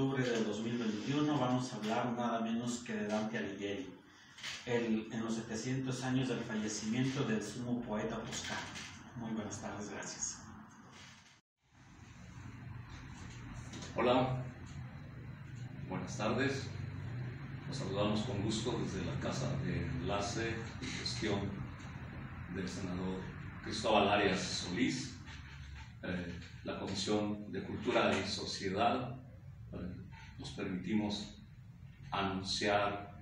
octubre del 2021 vamos a hablar nada menos que de Dante Alighieri, el, en los 700 años del fallecimiento del sumo poeta toscano. Muy buenas tardes, gracias. Hola, buenas tardes. Nos saludamos con gusto desde la Casa de Enlace y Gestión del senador Cristóbal Arias Solís, eh, la Comisión de Cultura y Sociedad. Nos permitimos anunciar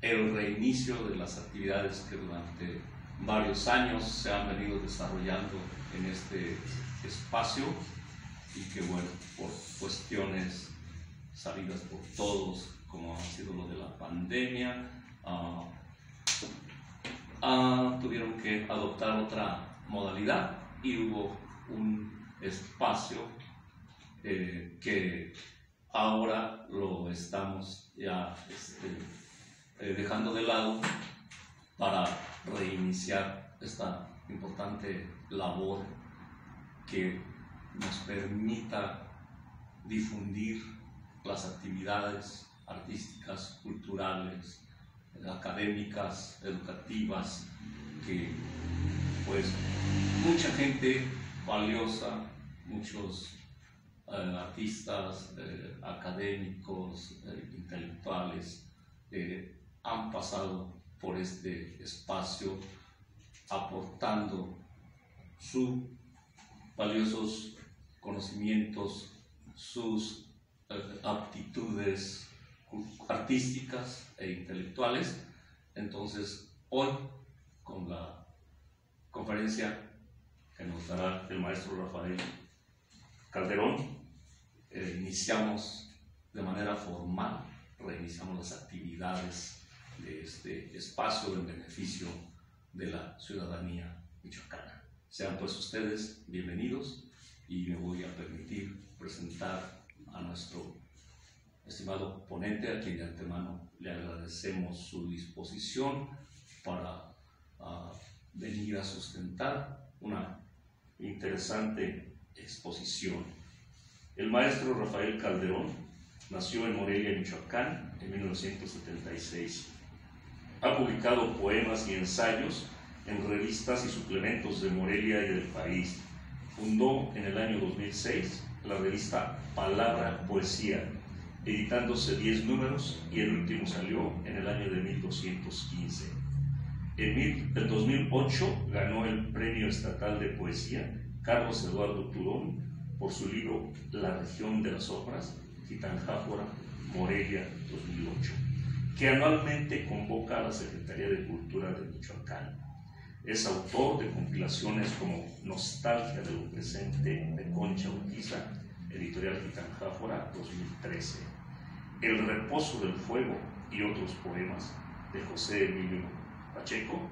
el reinicio de las actividades que durante varios años se han venido desarrollando en este espacio y que bueno, por cuestiones sabidas por todos, como ha sido lo de la pandemia, uh, uh, tuvieron que adoptar otra modalidad y hubo un espacio eh, que ahora lo estamos ya este, eh, dejando de lado para reiniciar esta importante labor que nos permita difundir las actividades artísticas, culturales, académicas, educativas, que pues mucha gente valiosa, muchos artistas, eh, académicos, eh, intelectuales, han pasado por este espacio aportando sus valiosos conocimientos, sus aptitudes artísticas e intelectuales. Entonces, hoy, con la conferencia que nos dará el maestro Rafael Calderón, eh, iniciamos de manera formal, reiniciamos las actividades de este espacio en beneficio de la ciudadanía michoacana. Sean pues ustedes bienvenidos y me voy a permitir presentar a nuestro estimado ponente, a quien de antemano le agradecemos su disposición para uh, venir a sustentar una interesante exposición. El maestro Rafael Calderón nació en Morelia, Michoacán, en 1976. Ha publicado poemas y ensayos en revistas y suplementos de Morelia y del país. Fundó en el año 2006 la revista Palabra Poesía, editándose 10 números y el último salió en el año de 1215. En el 2008 ganó el Premio Estatal de Poesía Carlos Eduardo Turón por su libro La región de las obras, Titanjáfora, Morelia 2008, que anualmente convoca a la Secretaría de Cultura de Michoacán. Es autor de compilaciones como Nostalgia de lo presente de Concha Urquiza, editorial Titanjáfora 2013, El reposo del fuego y otros poemas de José Emilio Pacheco,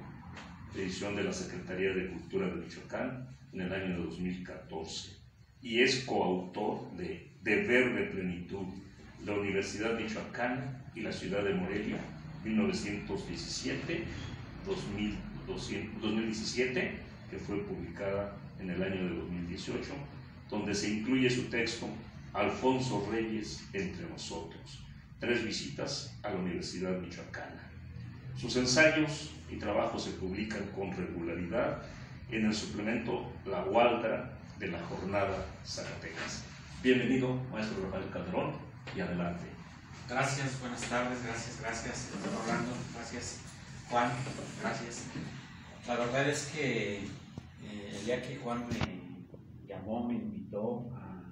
edición de la Secretaría de Cultura de Michoacán en el año 2014, y es coautor de Deber de Plenitud, la Universidad Michoacana y la Ciudad de Morelia, 1917-2017, que fue publicada en el año de 2018, donde se incluye su texto Alfonso Reyes entre nosotros, tres visitas a la Universidad Michoacana. Sus ensayos y trabajos se publican con regularidad en el suplemento La Gualdra de la Jornada Zacatecas. Bienvenido, maestro Rafael Calderón, y adelante. Gracias, buenas tardes, gracias, gracias, Orlando, gracias, Juan, gracias. La verdad es que eh, el día que Juan me llamó, me invitó a,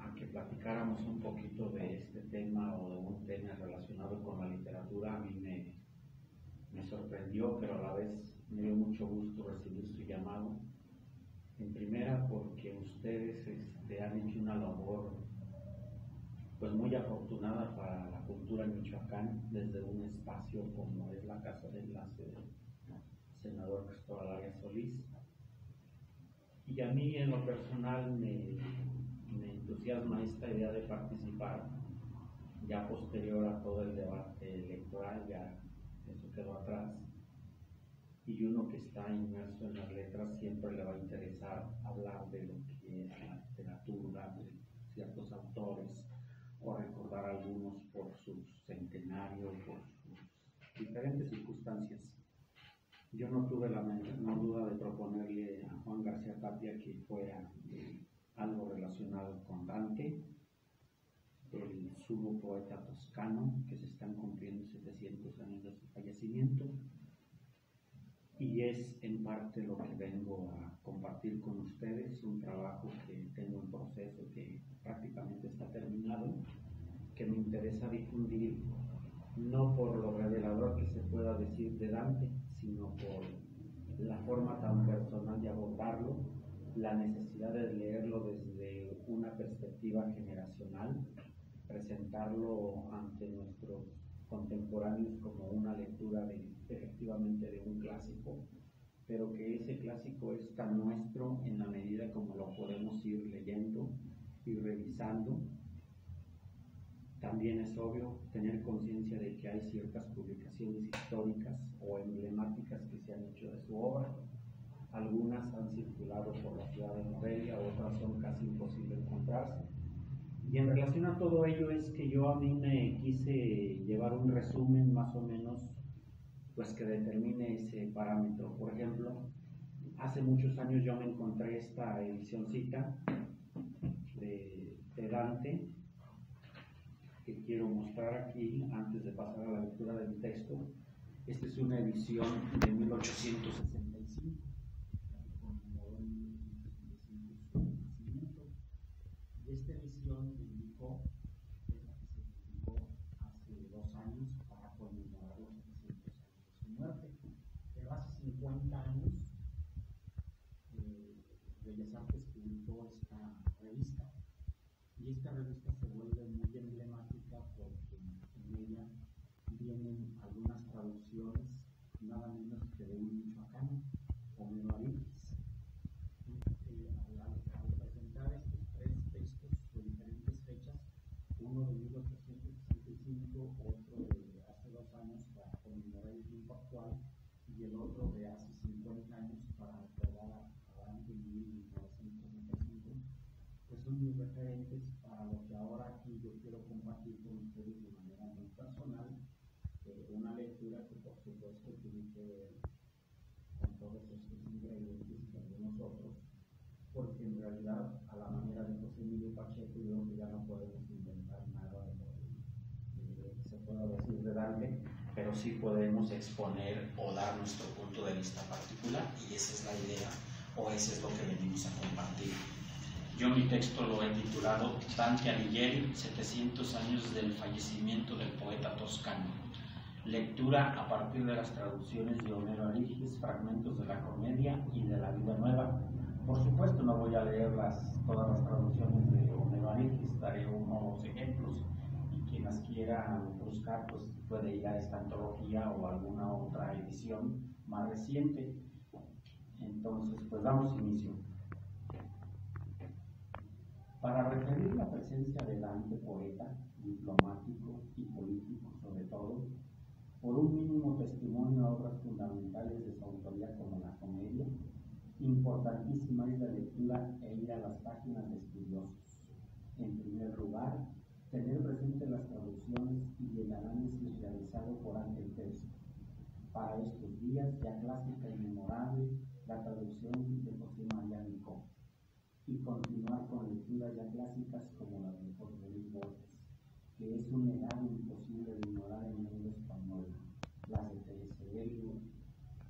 a que platicáramos un poquito de este tema o de un tema relacionado con la literatura, a mí me, me sorprendió, pero a la vez me dio mucho gusto recibir su llamado. En primera, porque ustedes este, han hecho una labor pues muy afortunada para la cultura en Michoacán desde un espacio como es la Casa de Enlace del senador Cristóbal Arias Solís. Y a mí en lo personal me, me entusiasma esta idea de participar ya posterior a todo el debate electoral, ya eso quedó atrás y uno que está inmerso en las letras siempre le va a interesar hablar de lo que a la literatura de ciertos autores o recordar algunos por su centenario, por sus diferentes circunstancias. Yo no tuve la no duda de proponerle a Juan García Tapia que fuera eh, algo relacionado con Dante, el sumo poeta toscano, que se están cumpliendo 700 años de su fallecimiento, y es en parte lo que vengo a compartir con ustedes, un trabajo que tengo en proceso, que prácticamente está terminado, que me interesa difundir, no por lo revelador que se pueda decir de Dante, sino por la forma tan personal de abordarlo, la necesidad de leerlo desde una perspectiva generacional, presentarlo ante nuestros contemporáneos como una lectura de, efectivamente de un clásico, pero que ese clásico es tan nuestro en la medida como lo podemos ir leyendo y revisando. También es obvio tener conciencia de que hay ciertas publicaciones históricas o emblemáticas que se han hecho de su obra. Algunas han circulado por la ciudad de Morelia, otras son casi imposible encontrarse y en relación a todo ello es que yo a mí me quise llevar un resumen más o menos, pues que determine ese parámetro. Por ejemplo, hace muchos años yo me encontré esta edicióncita de, de Dante, que quiero mostrar aquí antes de pasar a la lectura del texto. Esta es una edición de 1865 esta edición indicó, es la que se publicó hace dos años para conmemorar los 700 años de su muerte. Pero hace 50 años, eh, Bellas Artes publicó esta revista. Y esta revista se vuelve muy emblemática porque en ella vienen algunas traducciones, nada menos que de un michoacano, Homero Avilés. Eh, al, al presentar estos tres textos de diferentes fechas, uno de 1865, otro de hace dos años para conmemorar el tiempo actual y el otro de hace 50 años para recordar a Dante en 1965, pues son muy referentes para lo que ahora aquí yo quiero compartir con ustedes de manera muy personal, eh, una lectura que por supuesto tiene que ver con todos estos ingredientes y algunos otros, a la manera de José Emilio Pacheco yo creo que ya no podemos inventar nada de lo que se pueda decir de Dante, pero sí podemos exponer o dar nuestro punto de vista particular y esa es la idea o eso es lo que venimos a compartir. Yo mi texto lo he titulado Dante Alighieri, 700 años del fallecimiento del poeta toscano. Lectura a partir de las traducciones de Homero Alighieri, fragmentos de la comedia y de la vida nueva. Por supuesto no voy a leer las, todas las traducciones de Homero Alighieri, daré unos ejemplos y quienes quieran buscar pues puede ir a esta antología o alguna otra edición más reciente. Entonces, pues damos inicio. Para referir la presencia de Dante, poeta, diplomático y político sobre todo, por un mínimo testimonio a obras fundamentales de su autoría como la importantísima es la lectura e ir a las páginas de estudiosos. En primer lugar, tener presente las traducciones y el análisis realizado por Ángel Texto. Para estos días, ya clásica y memorable, la traducción de José María Nicó y continuar con lecturas ya clásicas como la de Jorge Luis Borges, que es un legado imposible de ignorar en lengua española, las de Teresa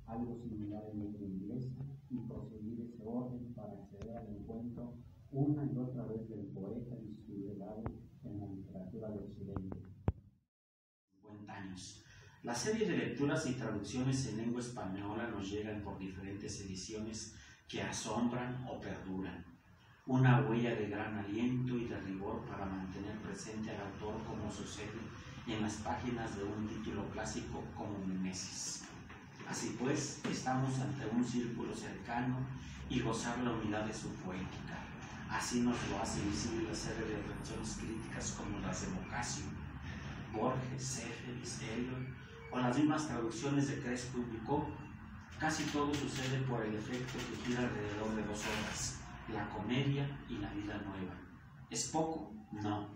algo similar en lengua inglesa, y proseguir ese orden para acceder al encuentro una y otra vez del poeta legado en la literatura de Occidente. 50 años. La serie de lecturas y traducciones en lengua española nos llegan por diferentes ediciones que asombran o perduran. Una huella de gran aliento y de rigor para mantener presente al autor como sucede en las páginas de un título clásico como Mimesis. Así pues, estamos ante un círculo cercano y gozar la unidad de su poética. Así nos lo hace visible la serie de reflexiones críticas como las de Boccaccio, Borges, Seferis, Eliot o las mismas traducciones de Crespo y Bucó. Casi todo sucede por el efecto que gira alrededor de dos horas, la comedia y la vida nueva. ¿Es poco? No.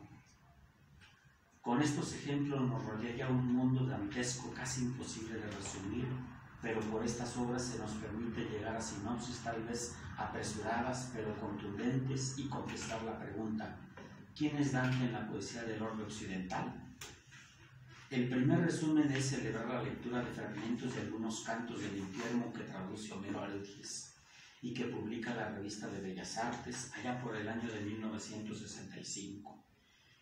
Con estos ejemplos nos rodea ya un mundo dantesco casi imposible de resumir, pero por estas obras se nos permite llegar a sinopsis tal vez apresuradas pero contundentes y contestar la pregunta, ¿quién es Dante en la poesía del orbe occidental? El primer resumen es celebrar la lectura de fragmentos de algunos cantos del infierno que traduce Homero Aretis y que publica la revista de Bellas Artes allá por el año de 1965,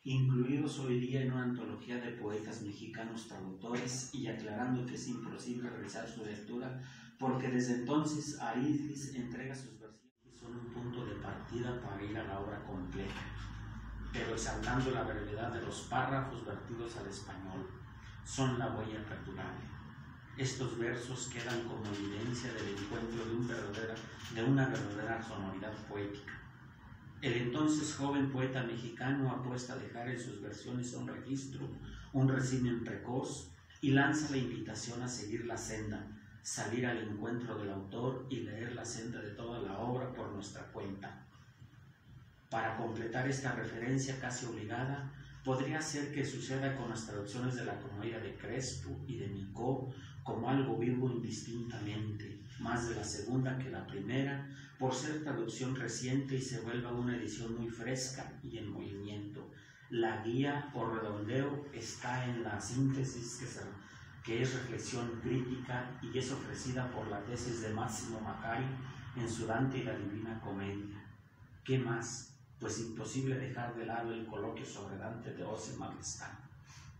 incluidos hoy día en una antología de poetas mexicanos traductores y aclarando que es imposible realizar su lectura porque desde entonces Aridis entrega sus versiones y son un punto de partida para ir a la obra completa, pero exaltando la brevedad de los párrafos vertidos al español, son la huella perdurable estos versos quedan como evidencia del encuentro de, un verdadera, de una verdadera sonoridad poética. El entonces joven poeta mexicano apuesta a dejar en sus versiones un registro, un resumen precoz y lanza la invitación a seguir la senda, salir al encuentro del autor y leer la senda de toda la obra por nuestra cuenta. Para completar esta referencia casi obligada, podría ser que suceda con las traducciones de la comedia de Crespo y de Nicó como algo vivo indistintamente, más de la segunda que la primera, por ser traducción reciente y se vuelva una edición muy fresca y en movimiento. La guía o redondeo está en la síntesis que, que es reflexión crítica y es ofrecida por la tesis de Máximo Macari en su Dante y la Divina Comedia. ¿Qué más? Pues imposible dejar de lado el coloquio sobre Dante de Ose Maglestán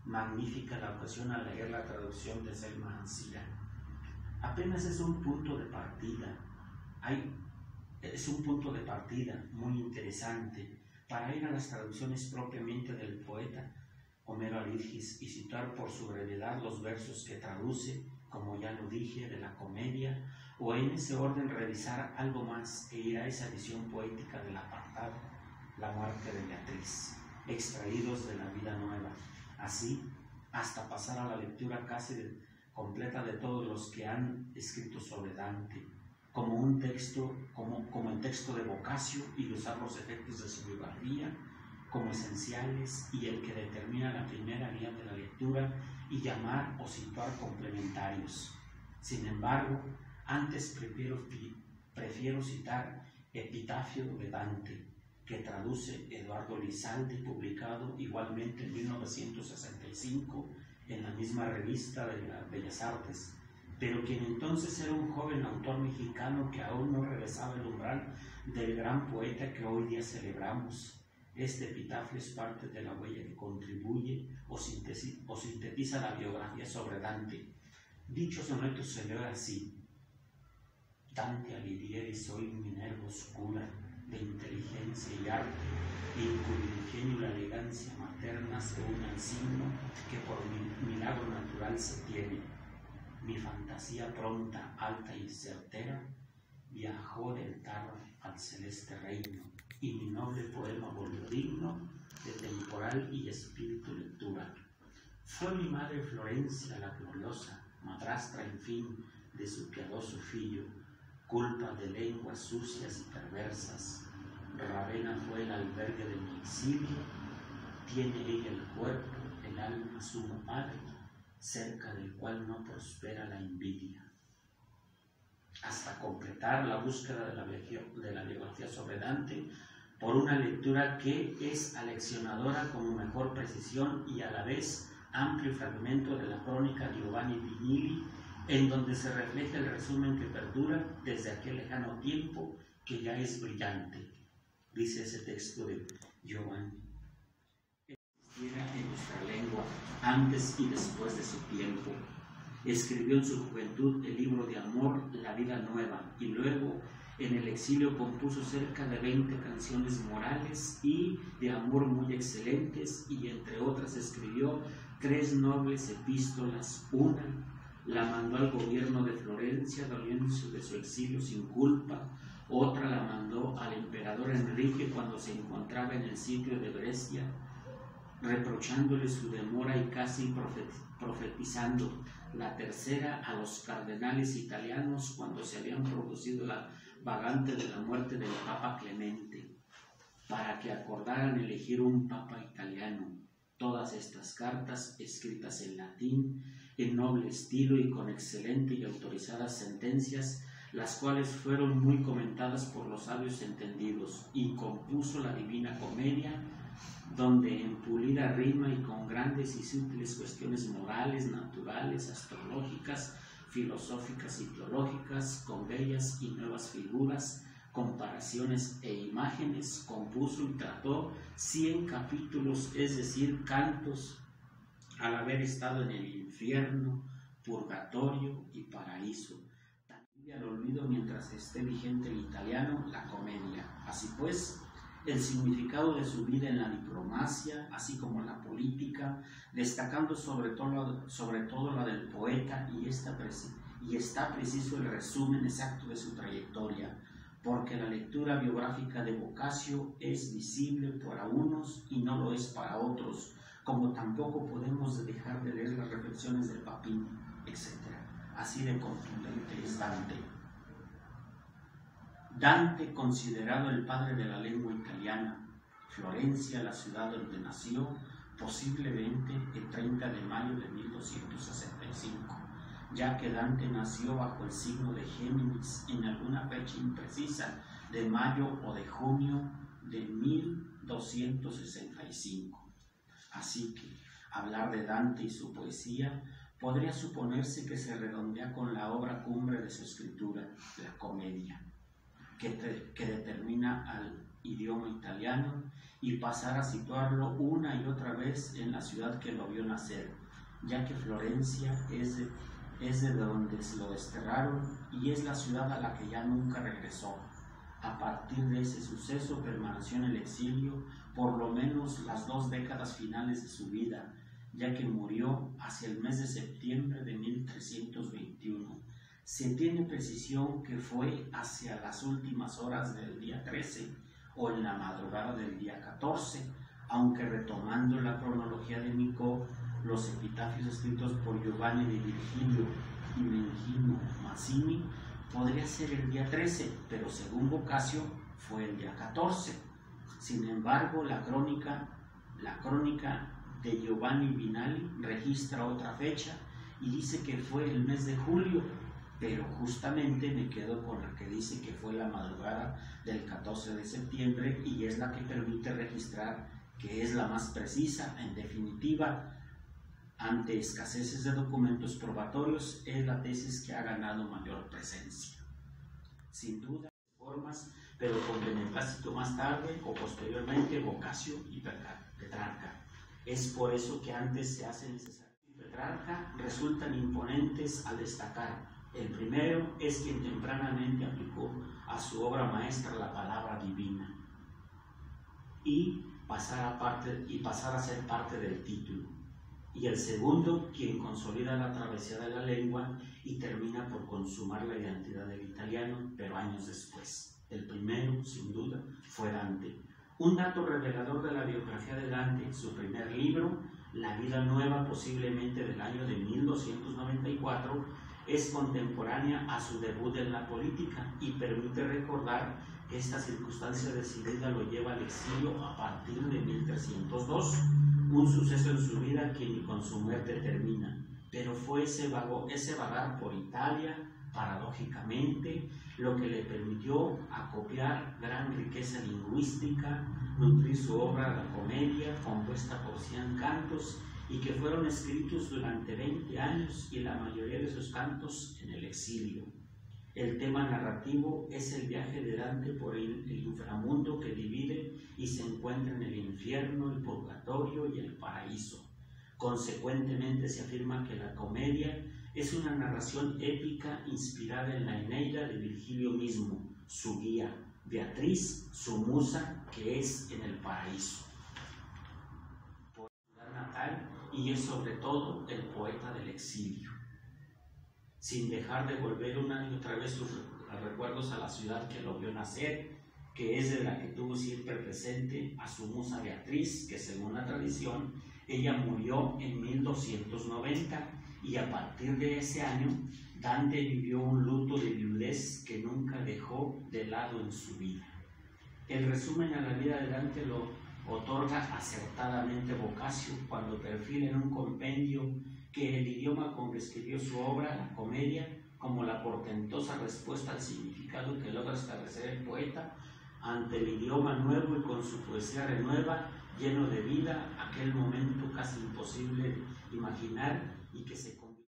magnífica la ocasión al leer la traducción de Selma Ancilla. Apenas es un punto de partida. Hay, es un punto de partida muy interesante para ir a las traducciones propiamente del poeta Homero Aligis y citar por su brevedad los versos que traduce, como ya lo dije, de la comedia, o en ese orden revisar algo más e ir a esa visión poética del apartado, La muerte de Beatriz, extraídos de la vida nueva así hasta pasar a la lectura casi completa de todos los que han escrito sobre Dante, como un texto, como, como el texto de Boccaccio y usar los efectos de su biografía como esenciales y el que determina la primera guía de la lectura y llamar o situar complementarios. Sin embargo, antes prefiero, prefiero citar Epitafio de Dante, que traduce Eduardo Lizalde, publicado igualmente en 1965 en la misma revista de las Bellas Artes, pero quien entonces era un joven autor mexicano que aún no regresaba el umbral del gran poeta que hoy día celebramos. Este epitafio es parte de la huella que contribuye o, o sintetiza la biografía sobre Dante. Dicho soneto se lee así. Dante Alighieri soy Minerva oscura, arte, y cuyo ingenio la elegancia materna se une signo que por mi milagro natural se tiene. Mi fantasía pronta, alta y certera, viajó del tarro al celeste reino, y mi noble poema volvió digno de temporal y espíritu lectura. Fue mi madre Florencia la gloriosa, madrastra en fin de su piadoso fillo, culpa de lenguas sucias y perversas. Ravenna fue el albergue de mi exilio, tiene ella el cuerpo, el alma sumo padre, cerca del cual no prospera la envidia. Hasta completar la búsqueda de la, de la biografía sobre Dante por una lectura que es aleccionadora con mejor precisión y a la vez amplio fragmento de la crónica Giovanni Vignili en donde se refleja el resumen que perdura desde aquel lejano tiempo que ya es brillante, dice ese texto de Giovanni. Existiera en nuestra lengua antes y después de su tiempo. Escribió en su juventud el libro de amor La vida nueva y luego en el exilio compuso cerca de 20 canciones morales y de amor muy excelentes y entre otras escribió tres nobles epístolas, una la mandó al gobierno de Florencia, doliéndose de su exilio sin culpa, otra la mandó al emperador Enrique cuando se encontraba en el sitio de Grecia, reprochándole su demora y casi profetizando. La tercera a los cardenales italianos cuando se habían producido la vagante de la muerte del Papa Clemente, para que acordaran elegir un Papa italiano. Todas estas cartas, escritas en latín, en noble estilo y con excelente y autorizadas sentencias, las cuales fueron muy comentadas por los sabios entendidos, y compuso la Divina Comedia, donde en pulida rima y con grandes y simples cuestiones morales, naturales, astrológicas, filosóficas y teológicas, con bellas y nuevas figuras, comparaciones e imágenes, compuso y trató cien capítulos, es decir, cantos, al haber estado en el infierno, purgatorio y paraíso. También al olvido mientras esté vigente el italiano, la comedia. Así pues, el significado de su vida en la diplomacia, así como la política, destacando sobre todo, sobre todo la del poeta y, esta, y está preciso el resumen exacto de su trayectoria, porque la lectura biográfica de Boccaccio es visible para unos y no lo es para otros, como tampoco podemos dejar de leer las reflexiones del Papín, etc. Así de contundente es Dante. Dante, considerado el padre de la lengua italiana, Florencia, la ciudad donde nació, posiblemente el 30 de mayo de 1265, ya que Dante nació bajo el signo de Géminis en alguna fecha imprecisa de mayo o de junio de 1265. Así que hablar de Dante y su poesía podría suponerse que se redondea con la obra cumbre de su escritura, la comedia que, determina al idioma italiano y pasar a situarlo una y otra vez en la ciudad que lo vio nacer, ya que Florencia es es de donde se lo desterraron y es la ciudad a la que ya nunca regresó. A partir de ese suceso permaneció en el exilio por lo menos las dos décadas finales de su vida, ya que murió hacia el mes de septiembre de 1321 se tiene precisión que fue hacia las últimas horas del día 13 o en la madrugada del día 14, aunque retomando la cronología de Nico, los epitafios escritos por Giovanni de Virgilio y Mengino Mazzini podría ser el día 13, pero según Boccaccio fue el día 14. Sin embargo, la crónica, la crónica de Giovanni Vinali registra otra fecha y dice que fue el mes de julio pero justamente me quedo con la que dice que fue la madrugada del 14 de septiembre y es la que permite registrar que es la más precisa. En definitiva, ante escaseces de documentos probatorios, es la tesis que ha ganado mayor presencia. Sin duda, formas, pero con beneplácito más tarde o posteriormente Boccaccio y Petrarca. Es por eso que antes se hace necesario. Petrarca resultan imponentes al destacar el primero es quien tempranamente aplicó a su obra maestra la palabra divina y pasar y pasar a ser parte del título. Y el segundo, quien consolida la travesía de la lengua y termina por consumar la identidad del italiano, pero años después. El primero, sin duda, fue Dante. Un dato revelador de la biografía de Dante, su primer libro, La vida nueva, posiblemente del año de 1294, es contemporánea a su debut en la política y permite recordar que esta circunstancia decidida lo lleva al exilio a partir de 1302, un suceso en su vida que ni con su muerte termina, pero fue ese, ese vagar por Italia, paradójicamente, lo que le permitió acopiar gran riqueza lingüística, nutrir su obra La Comedia, compuesta por 100 cantos, y que fueron escritos durante 20 años y la mayoría de sus cantos en el exilio. El tema narrativo es el viaje de Dante por el, inframundo que divide y se encuentra en el infierno, el purgatorio y el paraíso. Consecuentemente se afirma que la comedia es una narración épica inspirada en la Eneida de Virgilio mismo, su guía, Beatriz, su musa, que es en el paraíso. Por natal y es sobre todo el poeta del exilio, sin dejar de volver una y otra vez sus recuerdos a la ciudad que lo vio nacer, que es de la que tuvo siempre presente a su musa Beatriz, que según la tradición Ella murió en 1290 y a partir de ese año Dante vivió un luto de viudez que nunca dejó de lado en su vida. El resumen a la vida de Dante lo otorga acertadamente Boccaccio cuando perfila en un compendio que el idioma con que escribió su obra, la comedia, como la portentosa respuesta al significado que logra establecer el poeta ante el idioma nuevo y con su poesía renueva, lleno de vida, aquel momento casi imposible imaginar y que se